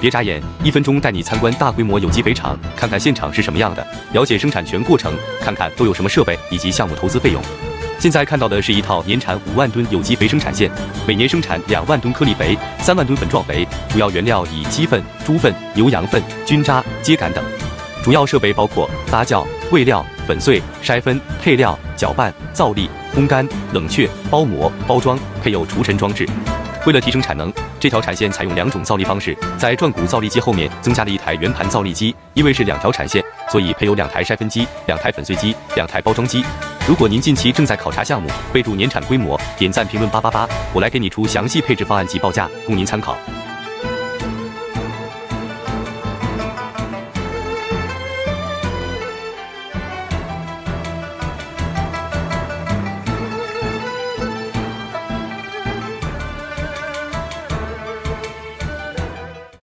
别眨眼，一分钟带你参观大规模有机肥厂，看看现场是什么样的，了解生产全过程，看看都有什么设备以及项目投资费用。现在看到的是一套年产五万吨有机肥生产线，每年生产两万吨颗粒肥、三万吨粉状肥，主要原料以鸡粪、猪粪、牛羊粪、菌渣、秸秆等。主要设备包括发酵、喂料、粉碎、筛分、配料、搅拌、造粒、烘干、冷却、包膜、包装，配有除尘装置。为了提升产能，这条产线采用两种造粒方式，在转鼓造粒机后面增加了一台圆盘造粒机。因为是两条产线，所以配有两台筛分机、两台粉碎机、两台包装机。如果您近期正在考察项目，备注年产规模，点赞评论八八八，我来给你出详细配置方案及报价，供您参考。